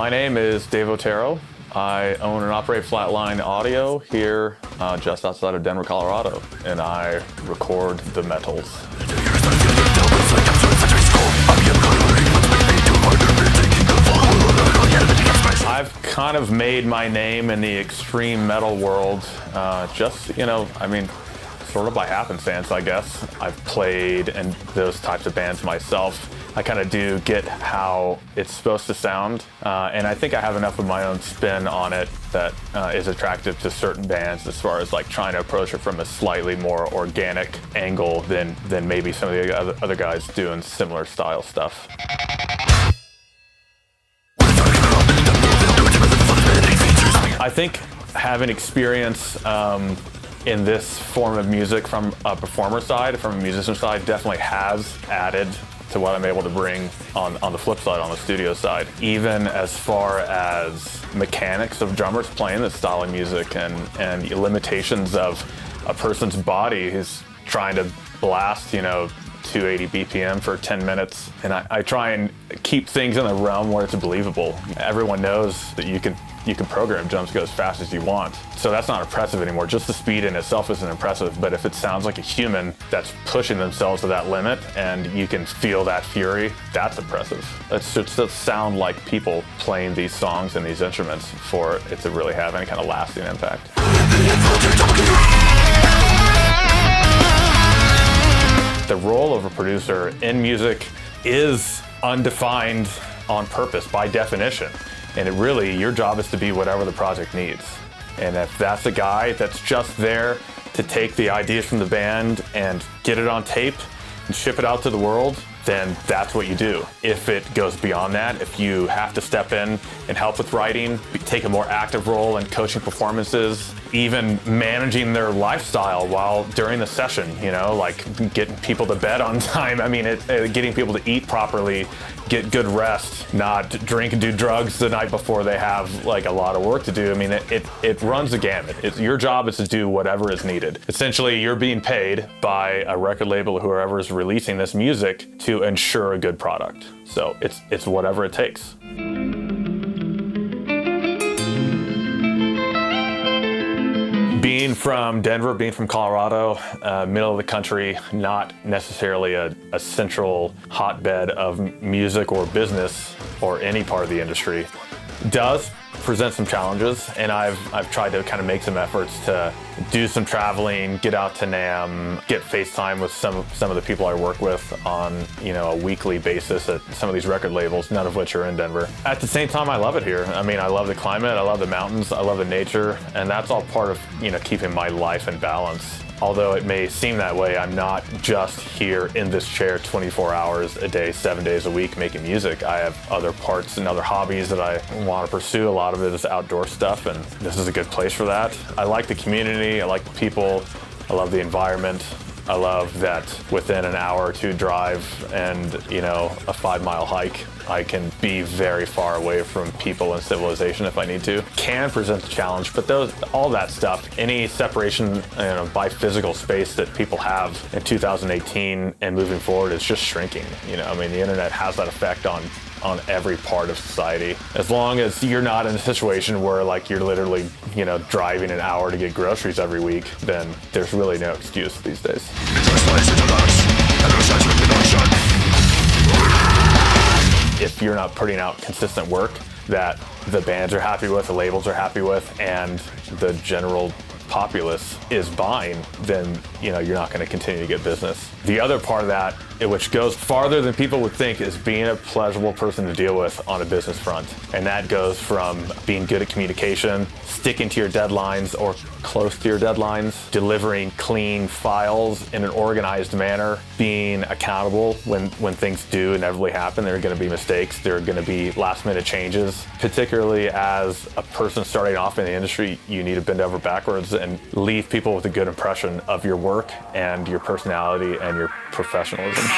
My name is Dave Otero. I own and operate Flatline Audio here uh, just outside of Denver, Colorado, and I record the metals. I've kind of made my name in the extreme metal world, uh, just, you know, I mean, sort of by happenstance, I guess. I've played in those types of bands myself. I kind of do get how it's supposed to sound, uh, and I think I have enough of my own spin on it that uh, is attractive to certain bands as far as like trying to approach it from a slightly more organic angle than, than maybe some of the other, other guys doing similar style stuff. I think having experience um, in this form of music from a performer side, from a musician side, definitely has added to what I'm able to bring on, on the flip side, on the studio side. Even as far as mechanics of drummers playing this style of music and, and limitations of a person's body who's trying to blast, you know, 280 BPM for 10 minutes. And I, I try and keep things in the realm where it's believable. Everyone knows that you can you can program jumps go as fast as you want. So that's not impressive anymore. Just the speed in itself isn't impressive, but if it sounds like a human that's pushing themselves to that limit and you can feel that fury, that's impressive. It should sound like people playing these songs and these instruments for it to really have any kind of lasting impact. Role of a producer in music is undefined on purpose by definition. And it really, your job is to be whatever the project needs. And if that's a guy that's just there to take the ideas from the band and get it on tape and ship it out to the world, then that's what you do. If it goes beyond that, if you have to step in and help with writing, take a more active role in coaching performances, even managing their lifestyle while during the session, you know, like getting people to bed on time. I mean, it, uh, getting people to eat properly, get good rest, not drink and do drugs the night before they have like a lot of work to do. I mean, it, it, it runs the gamut. It's, your job is to do whatever is needed. Essentially, you're being paid by a record label whoever is releasing this music to ensure a good product. So it's, it's whatever it takes. being from Denver, being from Colorado, uh, middle of the country, not necessarily a, a, central hotbed of music or business or any part of the industry, does present some challenges, and I've I've tried to kind of make some efforts to do some traveling, get out to NAMM, get FaceTime with some some of the people I work with on you know a weekly basis at some of these record labels, none of which are in Denver. At the same time, I love it here. I mean, I love the climate, I love the mountains, I love the nature, and that's all part of you know keeping my life in balance although it may seem that way, I'm not just here in this chair 24 hours a day, seven days a week making music. I have other parts and other hobbies that I want to pursue. A lot of it is outdoor stuff, and this is a good place for that. I like the community, I like the people, I love the environment. I love that within an hour or two drive and, you know, a five mile hike, I can be very far away from people and civilization if I need to. Can present a challenge, but those, all that stuff, any separation you know, by physical space that people have in 2018 and moving forward is just shrinking. You know, I mean, the internet has that effect on on every part of society. As long as you're not in a situation where like you're literally, you know, driving an hour to get groceries every week, then there's really no excuse these days. If you're not putting out consistent work that the bands are happy with, the labels are happy with, and the general populace is buying, then you know you're not going to continue to get business. The other part of that, which goes farther than people would think, is being a pleasurable person to deal with on a business front, and that goes from being good at communication, sticking to your deadlines or close to your deadlines, delivering clean files in an organized manner, being accountable when, when things do inevitably happen. There are going to be mistakes, there are going to be last minute changes. Particularly as a person starting off in the industry, you need to bend over backwards and leave people with a good impression of your work and your personality and your professionalism.